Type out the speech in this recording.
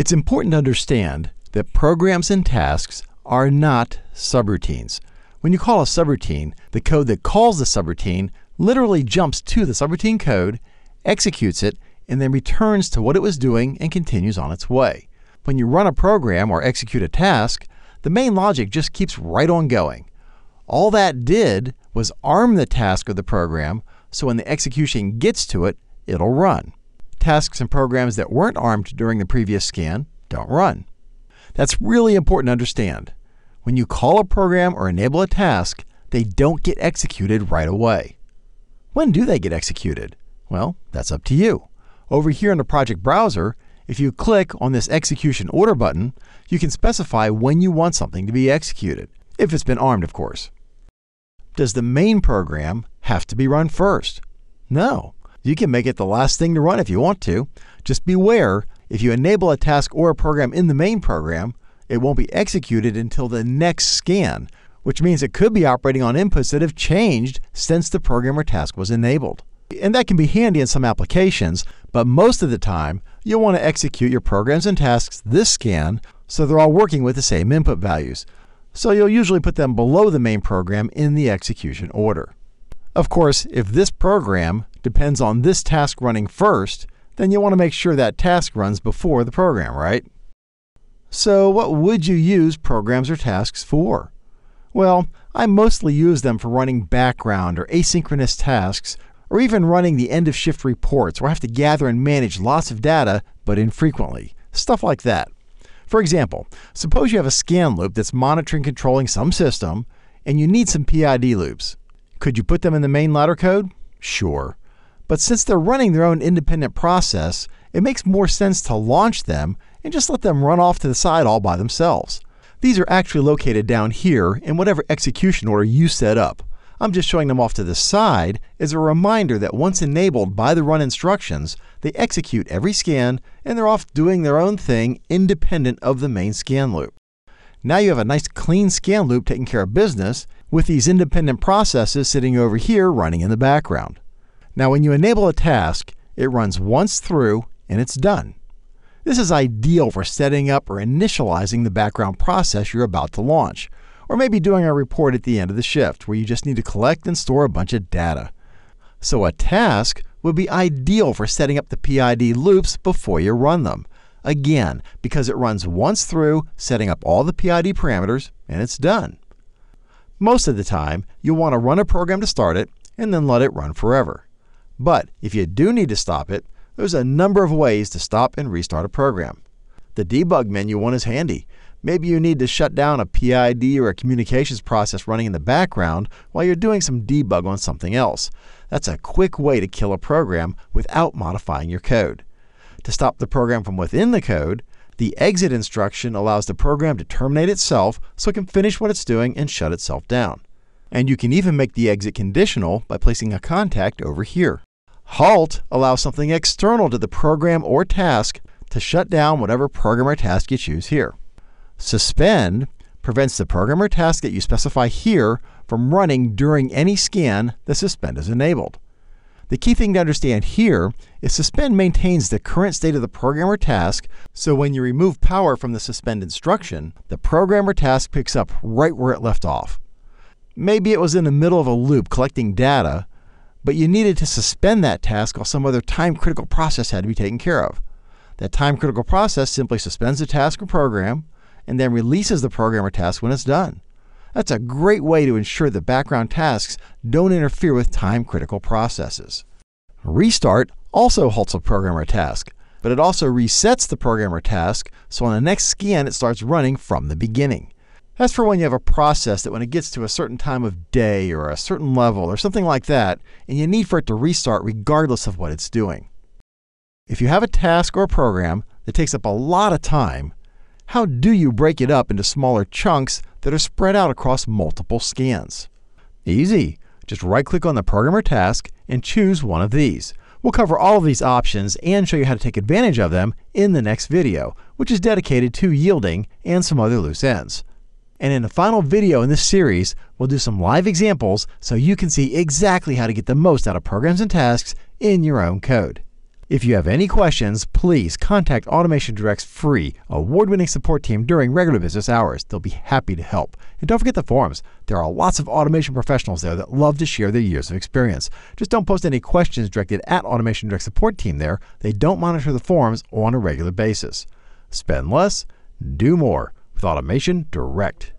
It's important to understand that programs and tasks are not subroutines. When you call a subroutine, the code that calls the subroutine literally jumps to the subroutine code, executes it, and then returns to what it was doing and continues on its way. When you run a program or execute a task, the main logic just keeps right on going. All that did was arm the task of the program so when the execution gets to it, it'll run. Tasks and programs that weren't armed during the previous scan don't run. That's really important to understand. When you call a program or enable a task, they don't get executed right away. When do they get executed? Well, that's up to you. Over here in the project browser, if you click on this execution order button, you can specify when you want something to be executed, if it's been armed, of course. Does the main program have to be run first? No. You can make it the last thing to run if you want to. Just beware if you enable a task or a program in the main program, it won't be executed until the next scan, which means it could be operating on inputs that have changed since the program or task was enabled. And that can be handy in some applications, but most of the time, you'll want to execute your programs and tasks this scan so they're all working with the same input values. So you'll usually put them below the main program in the execution order. Of course, if this program depends on this task running first, then you want to make sure that task runs before the program, right? So, what would you use programs or tasks for? Well, I mostly use them for running background or asynchronous tasks, or even running the end of shift reports where I have to gather and manage lots of data, but infrequently. Stuff like that. For example, suppose you have a scan loop that's monitoring and controlling some system, and you need some PID loops. Could you put them in the main ladder code? Sure. But since they're running their own independent process, it makes more sense to launch them and just let them run off to the side all by themselves. These are actually located down here in whatever execution order you set up. I'm just showing them off to the side as a reminder that once enabled by the run instructions, they execute every scan and they're off doing their own thing independent of the main scan loop. Now you have a nice clean scan loop taking care of business with these independent processes sitting over here running in the background. Now, when you enable a task, it runs once through and it's done. This is ideal for setting up or initializing the background process you're about to launch, or maybe doing a report at the end of the shift where you just need to collect and store a bunch of data. So, a task would be ideal for setting up the PID loops before you run them. Again, because it runs once through, setting up all the PID parameters, and it's done. Most of the time, you'll want to run a program to start it and then let it run forever. But if you do need to stop it, there's a number of ways to stop and restart a program. The debug menu one is handy. Maybe you need to shut down a PID or a communications process running in the background while you're doing some debug on something else. That's a quick way to kill a program without modifying your code. To stop the program from within the code, the exit instruction allows the program to terminate itself so it can finish what it's doing and shut itself down. And you can even make the exit conditional by placing a contact over here. Halt allows something external to the program or task to shut down whatever program or task you choose here. Suspend prevents the program or task that you specify here from running during any scan the suspend is enabled. The key thing to understand here is suspend maintains the current state of the program or task, so when you remove power from the suspend instruction, the program or task picks up right where it left off. Maybe it was in the middle of a loop collecting data, but you needed to suspend that task while some other time critical process had to be taken care of. That time critical process simply suspends the task or program and then releases the program or task when it's done. That's a great way to ensure that background tasks don't interfere with time critical processes. Restart also halts a program or task, but it also resets the program or task so on the next scan it starts running from the beginning. That's for when you have a process that when it gets to a certain time of day or a certain level or something like that, and you need for it to restart regardless of what it's doing. If you have a task or a program that takes up a lot of time, how do you break it up into smaller chunks that are spread out across multiple scans? Easy. Just right click on the program or task and choose one of these. We'll cover all of these options and show you how to take advantage of them in the next video, which is dedicated to yielding and some other loose ends. And in the final video in this series, we'll do some live examples so you can see exactly how to get the most out of programs and tasks in your own code. If you have any questions, please contact Automation Direct's free, award winning support team during regular business hours. They'll be happy to help. And don't forget the forums. There are lots of automation professionals there that love to share their years of experience. Just don't post any questions directed at Automation Direct support team there. They don't monitor the forums on a regular basis. Spend less, do more with Automation Direct.